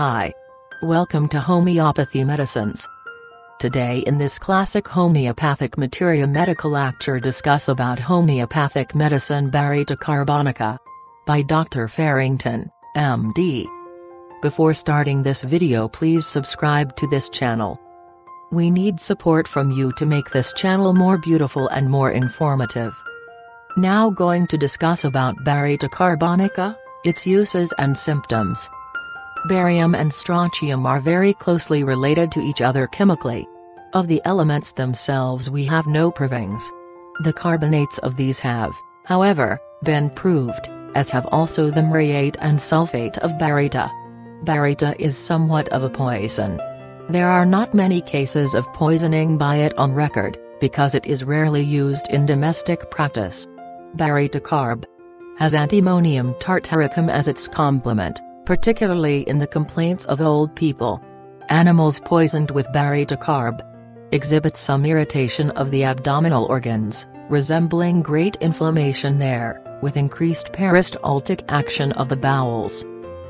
Hi. Welcome to Homeopathy Medicines. Today in this classic homeopathic materia medica lecture discuss about homeopathic medicine Baryta carbonica. By Dr. Farrington, MD. Before starting this video please subscribe to this channel. We need support from you to make this channel more beautiful and more informative. Now going to discuss about Baryta carbonica, its uses and symptoms. Barium and strontium are very closely related to each other chemically. Of the elements themselves we have no provings. The carbonates of these have, however, been proved, as have also the muriate and sulfate of baryta. Baryta is somewhat of a poison. There are not many cases of poisoning by it on record, because it is rarely used in domestic practice. Baryta carb has antimonium tartaricum as its complement particularly in the complaints of old people. Animals poisoned with baryta-carb exhibit some irritation of the abdominal organs, resembling great inflammation there, with increased peristaltic action of the bowels.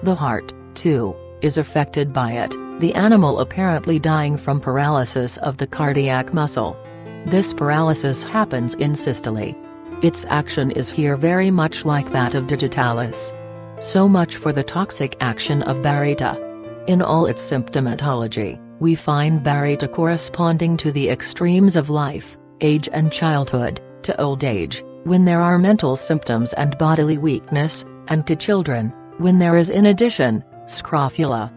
The heart, too, is affected by it, the animal apparently dying from paralysis of the cardiac muscle. This paralysis happens in systole. Its action is here very much like that of digitalis. So much for the toxic action of baryta. In all its symptomatology, we find baryta corresponding to the extremes of life, age and childhood, to old age, when there are mental symptoms and bodily weakness, and to children, when there is in addition, scrofula.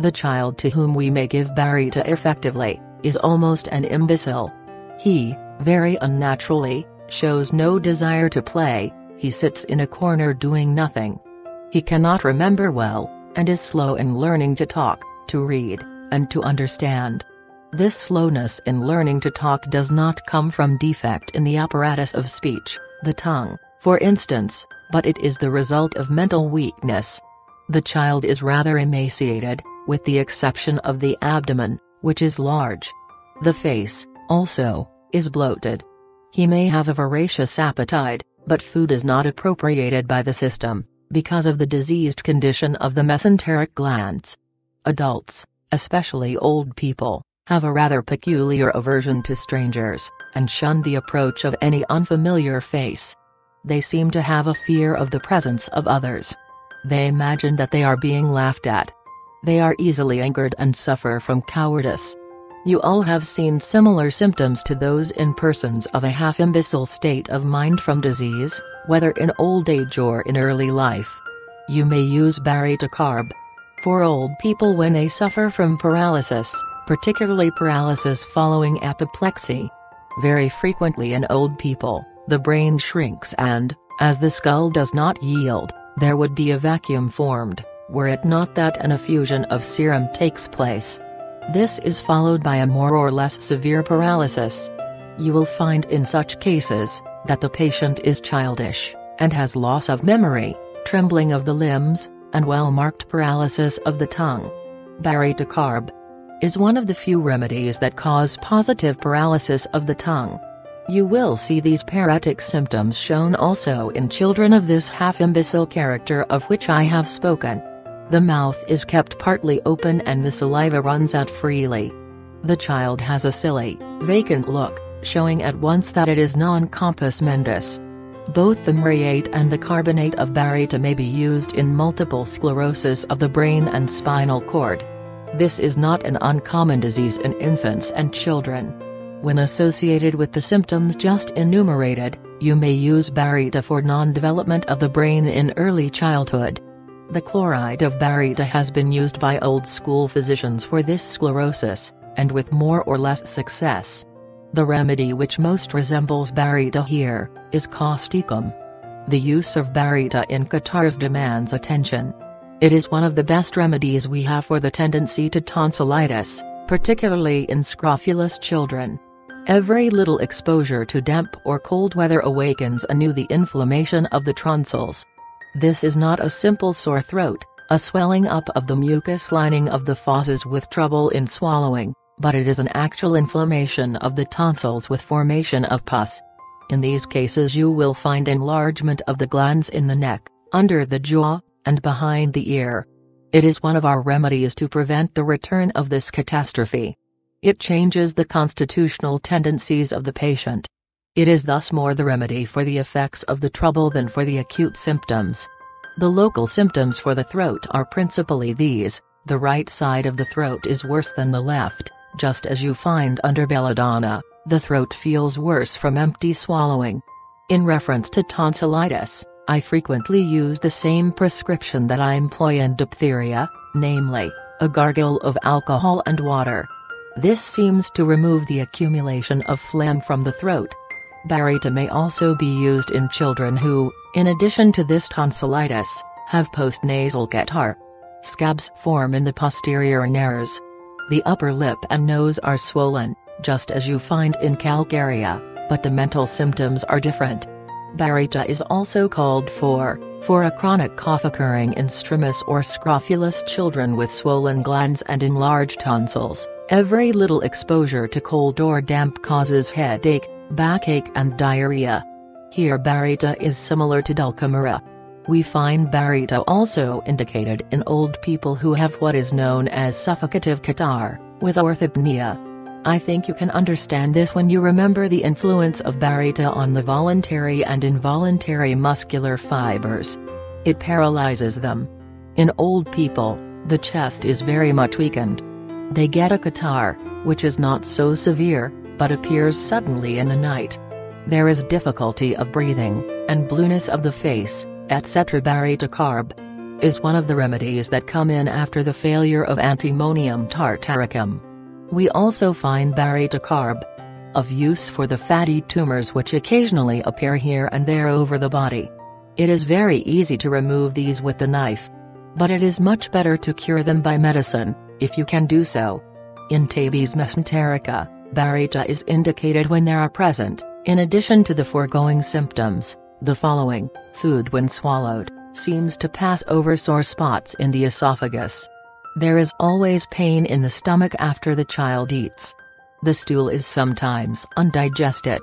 The child to whom we may give baryta effectively, is almost an imbecile. He, very unnaturally, shows no desire to play, he sits in a corner doing nothing. He cannot remember well, and is slow in learning to talk, to read, and to understand. This slowness in learning to talk does not come from defect in the apparatus of speech, the tongue, for instance, but it is the result of mental weakness. The child is rather emaciated, with the exception of the abdomen, which is large. The face, also, is bloated. He may have a voracious appetite, but food is not appropriated by the system because of the diseased condition of the mesenteric glands. Adults, especially old people, have a rather peculiar aversion to strangers, and shun the approach of any unfamiliar face. They seem to have a fear of the presence of others. They imagine that they are being laughed at. They are easily angered and suffer from cowardice. You all have seen similar symptoms to those in persons of a half-imbecile state of mind from disease, whether in old age or in early life. You may use baryta carb. For old people when they suffer from paralysis, particularly paralysis following apoplexy. Very frequently in old people, the brain shrinks and, as the skull does not yield, there would be a vacuum formed, were it not that an effusion of serum takes place. This is followed by a more or less severe paralysis. You will find in such cases, that the patient is childish, and has loss of memory, trembling of the limbs, and well-marked paralysis of the tongue. Baryta is one of the few remedies that cause positive paralysis of the tongue. You will see these paretic symptoms shown also in children of this half-imbecile character of which I have spoken. The mouth is kept partly open and the saliva runs out freely. The child has a silly, vacant look, showing at once that it is non-compos mentis. Both the muriate and the carbonate of baryta may be used in multiple sclerosis of the brain and spinal cord. This is not an uncommon disease in infants and children. When associated with the symptoms just enumerated, you may use baryta for non-development of the brain in early childhood. The chloride of baryta has been used by old school physicians for this sclerosis, and with more or less success. The remedy which most resembles baryta here, is causticum. The use of baryta in catarrhs demands attention. It is one of the best remedies we have for the tendency to tonsillitis, particularly in scrofulous children. Every little exposure to damp or cold weather awakens anew the inflammation of the tonsils, this is not a simple sore throat, a swelling up of the mucous lining of the fauces with trouble in swallowing, but it is an actual inflammation of the tonsils with formation of pus. In these cases you will find enlargement of the glands in the neck, under the jaw, and behind the ear. It is one of our remedies to prevent the return of this catastrophe. It changes the constitutional tendencies of the patient. It is thus more the remedy for the effects of the trouble than for the acute symptoms. The local symptoms for the throat are principally these, the right side of the throat is worse than the left, just as you find under belladonna, the throat feels worse from empty swallowing. In reference to tonsillitis, I frequently use the same prescription that I employ in diphtheria, namely, a gargle of alcohol and water. This seems to remove the accumulation of phlegm from the throat. Baryta may also be used in children who, in addition to this tonsillitis, have postnasal catarrh. Scabs form in the posterior nares. The upper lip and nose are swollen, just as you find in calcarea, but the mental symptoms are different. Baryta is also called for, for a chronic cough occurring in strumous or scrofulous children with swollen glands and enlarged tonsils. Every little exposure to cold or damp causes headache, backache and diarrhea. Here Baryta is similar to Dulcamara. We find Baryta also indicated in old people who have what is known as suffocative catarrh, with orthopnea. I think you can understand this when you remember the influence of Baryta on the voluntary and involuntary muscular fibers. It paralyzes them. In old people, the chest is very much weakened. They get a catarrh, which is not so severe, but appears suddenly in the night. There is difficulty of breathing, and blueness of the face, etc. Baryta is one of the remedies that come in after the failure of antimonium tartaricum. We also find baryta of use for the fatty tumors which occasionally appear here and there over the body. It is very easy to remove these with the knife. But it is much better to cure them by medicine, if you can do so. In tabes mesenterica, baryta is indicated when there are present, in addition to the foregoing symptoms, the following, food when swallowed, seems to pass over sore spots in the esophagus. There is always pain in the stomach after the child eats. The stool is sometimes undigested.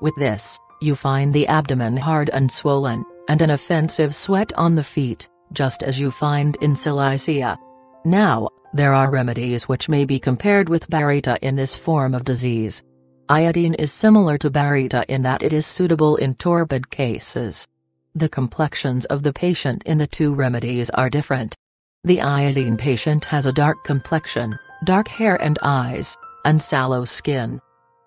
With this, you find the abdomen hard and swollen, and an offensive sweat on the feet, just as you find in silicea. Now, there are remedies which may be compared with baryta in this form of disease. Iodine is similar to baryta in that it is suitable in torpid cases. The complexions of the patient in the two remedies are different. The iodine patient has a dark complexion, dark hair and eyes, and sallow skin.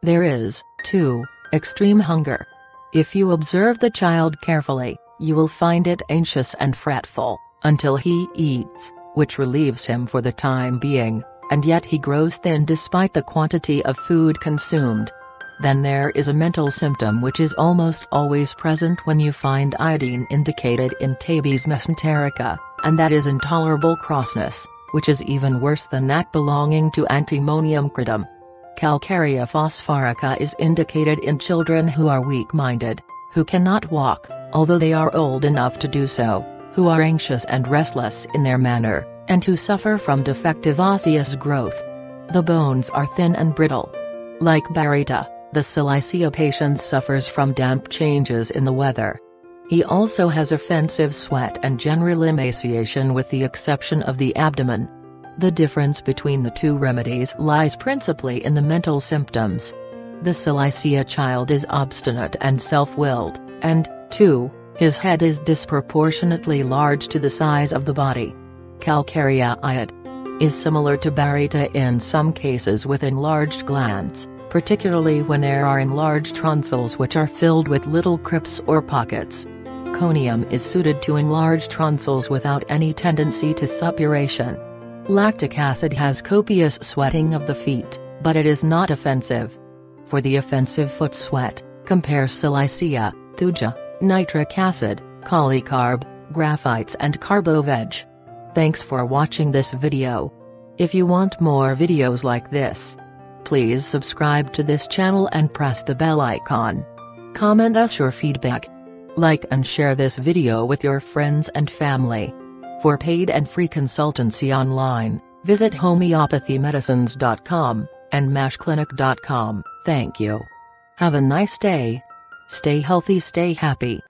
There is, too, extreme hunger. If you observe the child carefully, you will find it anxious and fretful, until he eats, which relieves him for the time being, and yet he grows thin despite the quantity of food consumed. Then there is a mental symptom which is almost always present when you find iodine indicated in tabes mesenterica, and that is intolerable crossness, which is even worse than that belonging to antimonium crudum. Calcarea phosphorica is indicated in children who are weak-minded, who cannot walk, although they are old enough to do so, who are anxious and restless in their manner, and who suffer from defective osseous growth. The bones are thin and brittle. Like Baryta, the silicea patient suffers from damp changes in the weather. He also has offensive sweat and general emaciation with the exception of the abdomen. The difference between the two remedies lies principally in the mental symptoms. The silicea child is obstinate and self-willed, and, 2, his head is disproportionately large to the size of the body. Calcarea iod is similar to baryta in some cases with enlarged glands particularly when there are enlarged tonsils which are filled with little crypts or pockets. Conium is suited to enlarged tonsils without any tendency to suppuration. Lactic acid has copious sweating of the feet, but it is not offensive. For the offensive foot sweat, compare silicea, thuja, nitric acid, Kali carb, graphites and carboveg. Thanks for watching this video. If you want more videos like this, Please subscribe to this channel and press the bell icon. Comment us your feedback. Like and share this video with your friends and family. For paid and free consultancy online, visit homeopathymedicines.com and mashclinic.com. Thank you. Have a nice day. Stay healthy, stay happy.